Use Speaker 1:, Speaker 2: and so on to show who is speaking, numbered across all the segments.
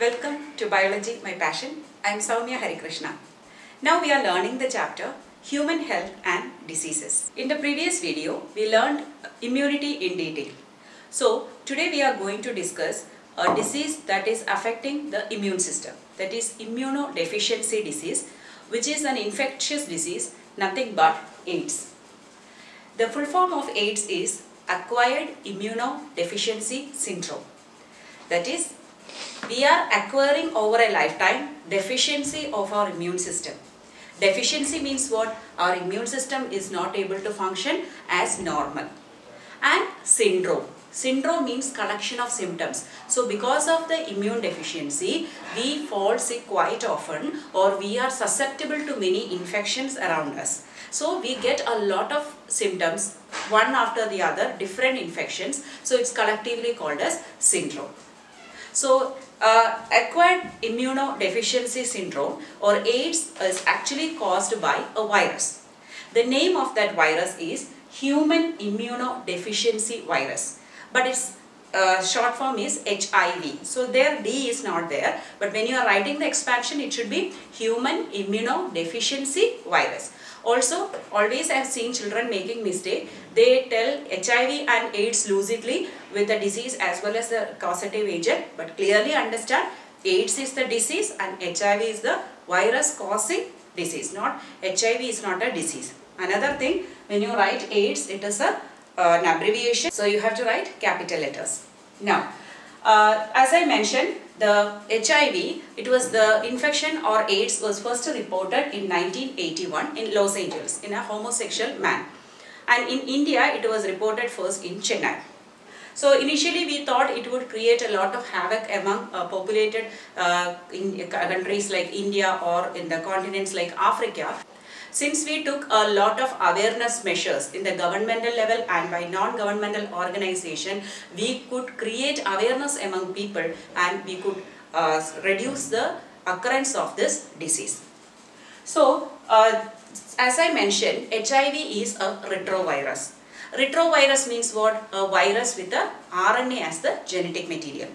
Speaker 1: Welcome to Biology My Passion. I am Soumia Harikrishna. Now we are learning the chapter Human Health and Diseases. In the previous video, we learned immunity in detail. So today we are going to discuss a disease that is affecting the immune system. That is immunodeficiency disease, which is an infectious disease, nothing but AIDS. The full form of AIDS is acquired immunodeficiency syndrome. That is, we are acquiring over a lifetime deficiency of our immune system. Deficiency means what? Our immune system is not able to function as normal. And syndrome. Syndrome means collection of symptoms. So because of the immune deficiency, we fall sick quite often or we are susceptible to many infections around us. So we get a lot of symptoms, one after the other, different infections. So it's collectively called as syndrome. So uh, acquired immunodeficiency syndrome or AIDS is actually caused by a virus. The name of that virus is human immunodeficiency virus. But its uh, short form is HIV. So there D is not there. But when you are writing the expansion, it should be human immunodeficiency virus. Also, always I have seen children making mistake. They tell HIV and AIDS lucidly with the disease as well as the causative agent. But clearly understand AIDS is the disease and HIV is the virus causing disease. Not HIV is not a disease. Another thing, when you write AIDS, it is a, uh, an abbreviation. So you have to write capital letters. Now, uh, as I mentioned, the HIV, it was the infection or AIDS was first reported in 1981 in Los Angeles in a homosexual man. And in India, it was reported first in Chennai. So initially we thought it would create a lot of havoc among uh, populated uh, in countries like India or in the continents like Africa. Since we took a lot of awareness measures in the governmental level and by non-governmental organization, we could create awareness among people and we could uh, reduce the occurrence of this disease. So, uh, as I mentioned, HIV is a retrovirus. Retrovirus means what? A virus with the RNA as the genetic material.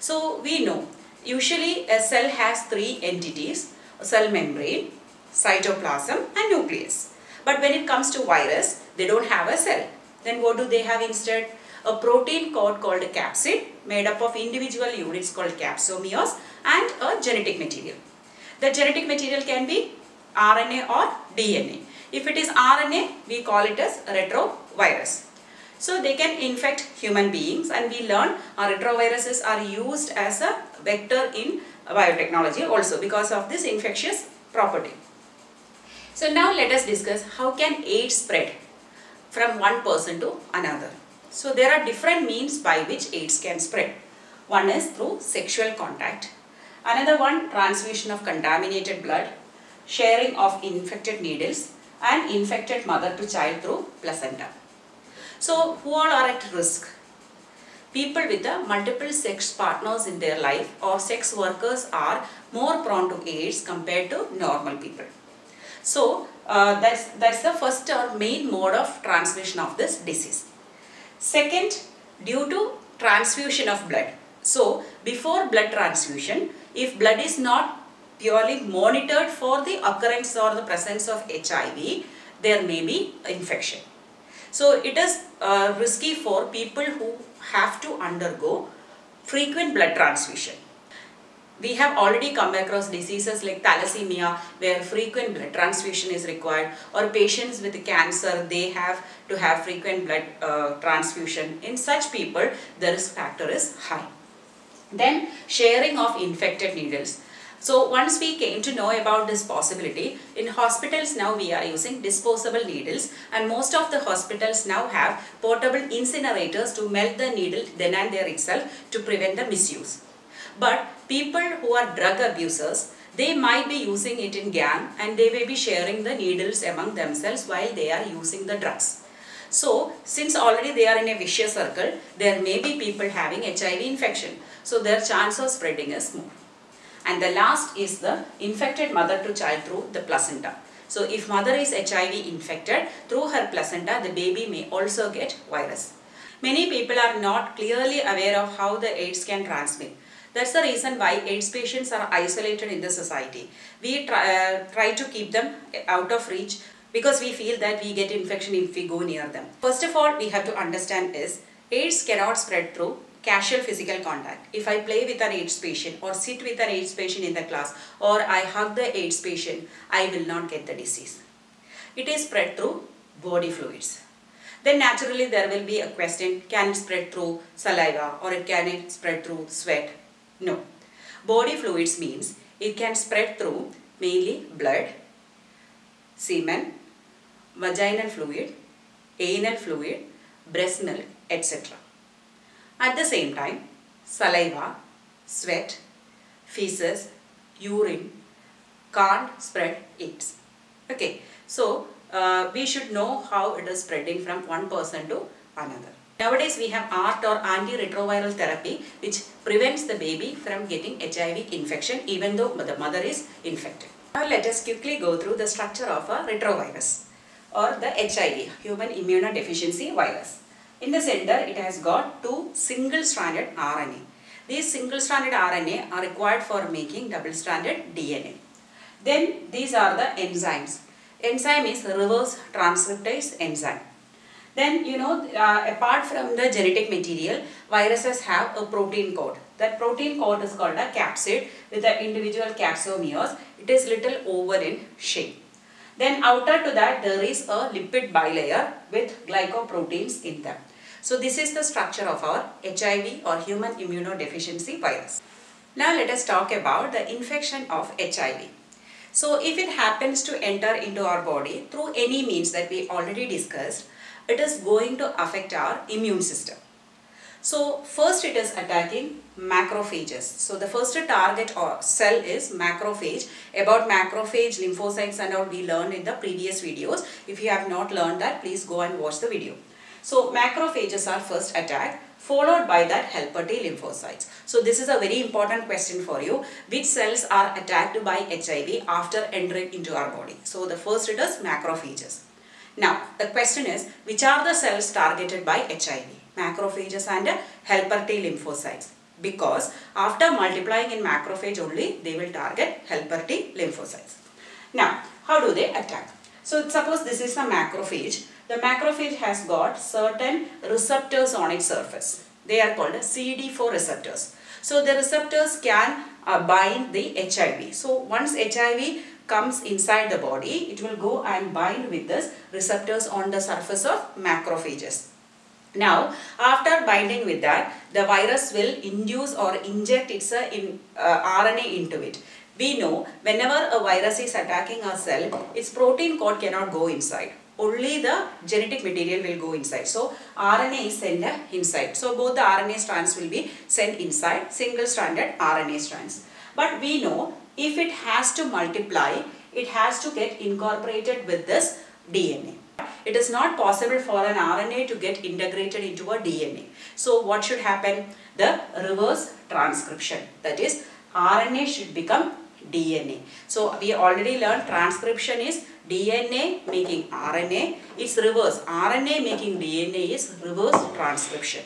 Speaker 1: So, we know usually a cell has three entities, cell membrane, cytoplasm and nucleus. But when it comes to virus, they don't have a cell. Then what do they have instead? A protein coat called a capsid made up of individual units called capsomeres and a genetic material. The genetic material can be RNA or DNA. If it is RNA, we call it as retrovirus. So they can infect human beings and we learn retroviruses are used as a vector in biotechnology also because of this infectious property. So now let us discuss how can AIDS spread from one person to another. So there are different means by which AIDS can spread. One is through sexual contact. Another one transmission of contaminated blood, sharing of infected needles and infected mother to child through placenta. So who all are at risk? People with the multiple sex partners in their life or sex workers are more prone to AIDS compared to normal people. So uh, that's, that's the first or main mode of transmission of this disease. Second, due to transfusion of blood. So before blood transfusion, if blood is not purely monitored for the occurrence or the presence of HIV, there may be infection. So it is uh, risky for people who have to undergo frequent blood transfusion we have already come across diseases like thalassemia where frequent blood transfusion is required or patients with cancer they have to have frequent blood uh, transfusion. In such people the risk factor is high. Then sharing of infected needles. So once we came to know about this possibility, in hospitals now we are using disposable needles and most of the hospitals now have portable incinerators to melt the needle then and there itself to prevent the misuse. But people who are drug abusers, they might be using it in gang and they may be sharing the needles among themselves while they are using the drugs. So, since already they are in a vicious circle, there may be people having HIV infection. So, their chance of spreading is more. And the last is the infected mother to child through the placenta. So, if mother is HIV infected, through her placenta, the baby may also get virus. Many people are not clearly aware of how the AIDS can transmit. That's the reason why AIDS patients are isolated in the society. We try, uh, try to keep them out of reach because we feel that we get infection if we go near them. First of all, we have to understand is AIDS cannot spread through casual physical contact. If I play with an AIDS patient or sit with an AIDS patient in the class or I hug the AIDS patient, I will not get the disease. It is spread through body fluids. Then naturally there will be a question, can it spread through saliva or it can it spread through sweat? No. Body fluids means it can spread through mainly blood, semen, vaginal fluid, anal fluid, breast milk, etc. At the same time, saliva, sweat, feces, urine can't spread it. Okay, so uh, we should know how it is spreading from one person to another. Nowadays we have ART or antiretroviral therapy which prevents the baby from getting HIV infection even though the mother is infected. Now let us quickly go through the structure of a retrovirus or the HIV, human immunodeficiency virus. In the center it has got two single-stranded RNA. These single-stranded RNA are required for making double-stranded DNA. Then these are the enzymes. Enzyme is reverse transcriptase enzyme. Then you know uh, apart from the genetic material, viruses have a protein coat. That protein coat is called a capsid with the individual capsomeres. It is little oval in shape. Then outer to that there is a lipid bilayer with glycoproteins in them. So this is the structure of our HIV or human immunodeficiency virus. Now let us talk about the infection of HIV. So if it happens to enter into our body through any means that we already discussed, it is going to affect our immune system. So first it is attacking macrophages. So the first target or cell is macrophage. About macrophage, lymphocytes and all we learned in the previous videos. If you have not learned that, please go and watch the video. So macrophages are first attacked followed by that helper T lymphocytes. So this is a very important question for you. Which cells are attacked by HIV after entering into our body? So the first it is macrophages. Now the question is which are the cells targeted by HIV? Macrophages and helper T lymphocytes. Because after multiplying in macrophage only they will target helper T lymphocytes. Now how do they attack? So suppose this is a macrophage the macrophage has got certain receptors on its surface. They are called CD4 receptors. So the receptors can uh, bind the HIV. So once HIV comes inside the body, it will go and bind with the receptors on the surface of macrophages. Now, after binding with that, the virus will induce or inject its uh, in, uh, RNA into it. We know whenever a virus is attacking a cell, its protein coat cannot go inside only the genetic material will go inside. So RNA is sent inside. So both the RNA strands will be sent inside single stranded RNA strands. But we know if it has to multiply, it has to get incorporated with this DNA. It is not possible for an RNA to get integrated into a DNA. So what should happen? The reverse transcription. That is RNA should become DNA. So we already learned transcription is DNA making RNA. It's reverse. RNA making DNA is reverse transcription.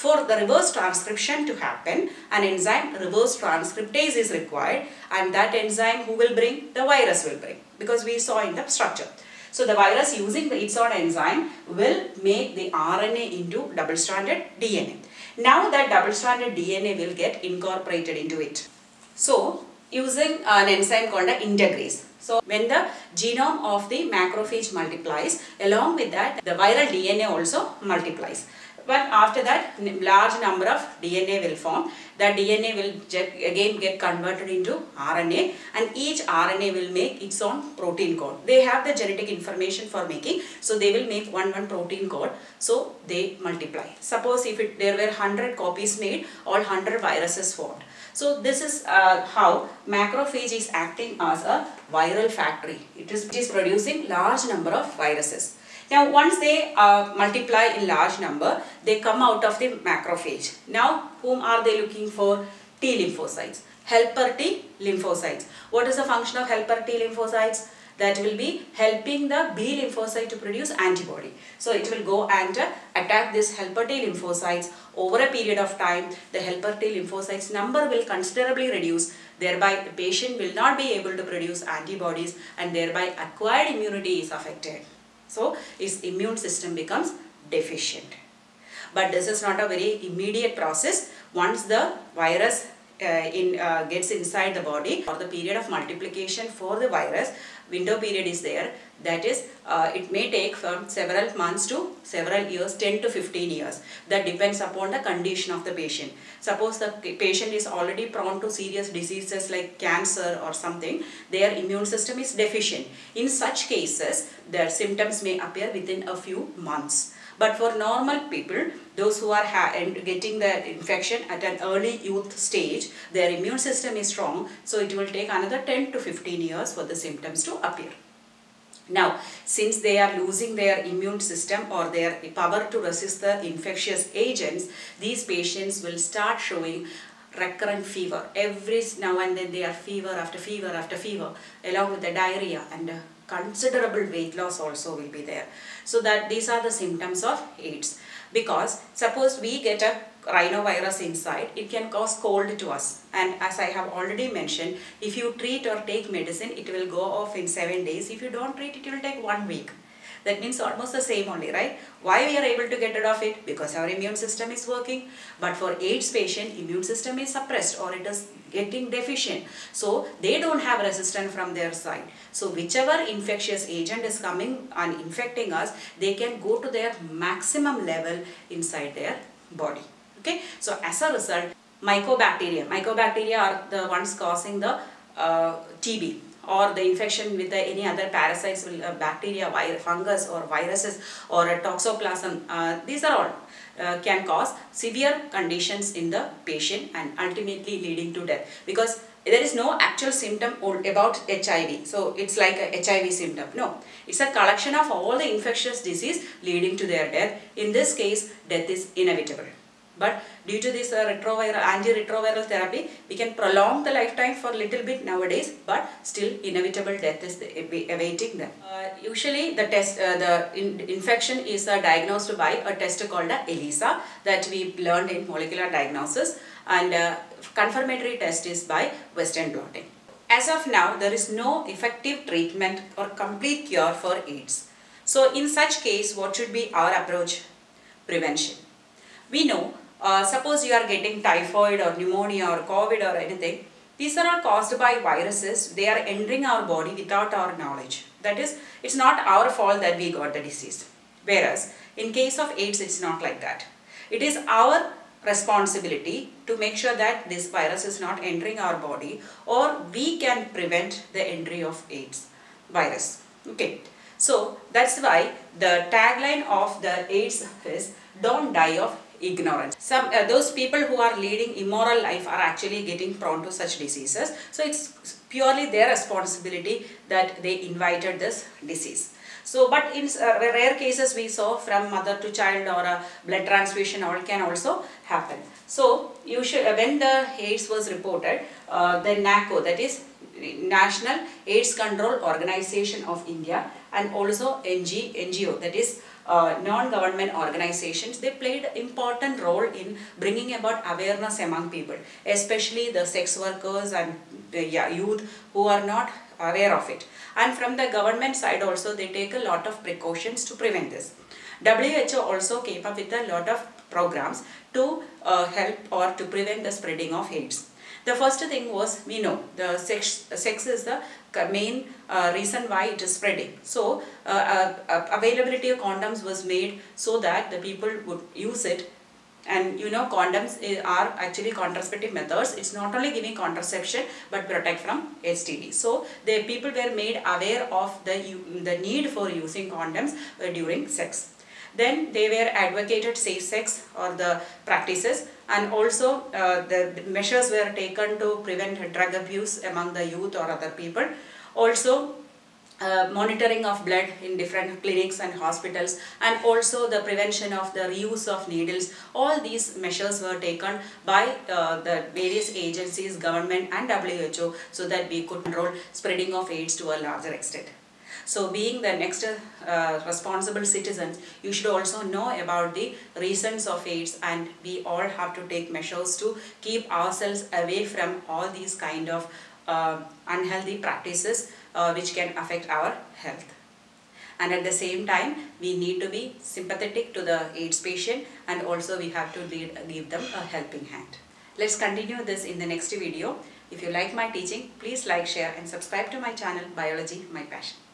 Speaker 1: For the reverse transcription to happen, an enzyme reverse transcriptase is required and that enzyme who will bring? The virus will bring because we saw in the structure. So the virus using the, its own enzyme will make the RNA into double-stranded DNA. Now that double-stranded DNA will get incorporated into it. So using an enzyme called an integrase. So when the genome of the macrophage multiplies, along with that the viral DNA also multiplies. But after that large number of DNA will form. That DNA will again get converted into RNA and each RNA will make its own protein coat. They have the genetic information for making. So they will make one one protein code. So they multiply. Suppose if it, there were 100 copies made, all 100 viruses formed. So this is uh, how macrophage is acting as a viral factory. It is, it is producing large number of viruses. Now once they uh, multiply in large number, they come out of the macrophage. Now whom are they looking for? T lymphocytes. Helper T lymphocytes. What is the function of helper T lymphocytes? that will be helping the B lymphocyte to produce antibody. So it will go and uh, attack this helper T lymphocytes over a period of time. The helper T lymphocytes number will considerably reduce. Thereby the patient will not be able to produce antibodies and thereby acquired immunity is affected. So his immune system becomes deficient. But this is not a very immediate process. Once the virus in, uh, gets inside the body or the period of multiplication for the virus window period is there. That is uh, it may take from several months to several years 10 to 15 years. That depends upon the condition of the patient. Suppose the patient is already prone to serious diseases like cancer or something their immune system is deficient. In such cases their symptoms may appear within a few months but for normal people, those who are getting the infection at an early youth stage, their immune system is strong, so it will take another 10 to 15 years for the symptoms to appear. Now, since they are losing their immune system or their power to resist the infectious agents, these patients will start showing recurrent fever. Every now and then they are fever after fever after fever along with the diarrhea and considerable weight loss also will be there. So that these are the symptoms of AIDS. Because suppose we get a rhinovirus inside, it can cause cold to us. And as I have already mentioned, if you treat or take medicine, it will go off in 7 days. If you don't treat, it will take 1 week. That means almost the same only, right? Why we are able to get rid of it? Because our immune system is working. But for AIDS patient, immune system is suppressed or it is getting deficient. So they don't have resistance from their side. So whichever infectious agent is coming and infecting us, they can go to their maximum level inside their body. Okay. So as a result, mycobacteria, mycobacteria are the ones causing the uh, TB or the infection with the, any other parasites, uh, bacteria, fungus or viruses or a toxoplasm, uh, these are all uh, can cause severe conditions in the patient and ultimately leading to death because there is no actual symptom about HIV. So it's like a HIV symptom. No, it's a collection of all the infectious disease leading to their death. In this case, death is inevitable. But due to this uh, retroviral, antiretroviral therapy, we can prolong the lifetime for a little bit nowadays, but still inevitable death is awaiting them. Uh, usually the test, uh, the in infection is uh, diagnosed by a test called ELISA that we learned in molecular diagnosis and uh, confirmatory test is by Western blotting. As of now, there is no effective treatment or complete cure for AIDS. So in such case, what should be our approach? Prevention. We know uh, suppose you are getting typhoid or pneumonia or COVID or anything, these are all caused by viruses. They are entering our body without our knowledge. That is, it's not our fault that we got the disease. Whereas, in case of AIDS, it's not like that. It is our responsibility to make sure that this virus is not entering our body or we can prevent the entry of AIDS virus. Okay. So, that's why the tagline of the AIDS is don't die of ignorance. Some uh, those people who are leading immoral life are actually getting prone to such diseases. So it's purely their responsibility that they invited this disease. So, but in uh, rare cases we saw from mother to child or a blood transfusion all can also happen. So, you should, uh, when the AIDS was reported, uh, the NACO that is National AIDS Control Organization of India and also NG, NGO that is uh, non-government organizations, they played important role in bringing about awareness among people, especially the sex workers and the youth who are not aware of it. And from the government side also, they take a lot of precautions to prevent this. WHO also came up with a lot of programs to uh, help or to prevent the spreading of AIDS. The first thing was we know the sex, sex is the main uh, reason why it is spreading. So uh, uh, uh, availability of condoms was made so that the people would use it and you know condoms are actually contraceptive methods. It's not only giving contraception but protect from STD. So the people were made aware of the, the need for using condoms uh, during sex. Then they were advocated safe sex or the practices and also uh, the measures were taken to prevent drug abuse among the youth or other people. Also uh, monitoring of blood in different clinics and hospitals and also the prevention of the reuse of needles. All these measures were taken by uh, the various agencies, government and WHO so that we could control spreading of AIDS to a larger extent. So being the next uh, responsible citizens, you should also know about the reasons of AIDS and we all have to take measures to keep ourselves away from all these kind of uh, unhealthy practices uh, which can affect our health. And at the same time, we need to be sympathetic to the AIDS patient and also we have to lead, give them a helping hand. Let's continue this in the next video. If you like my teaching, please like, share and subscribe to my channel Biology My Passion.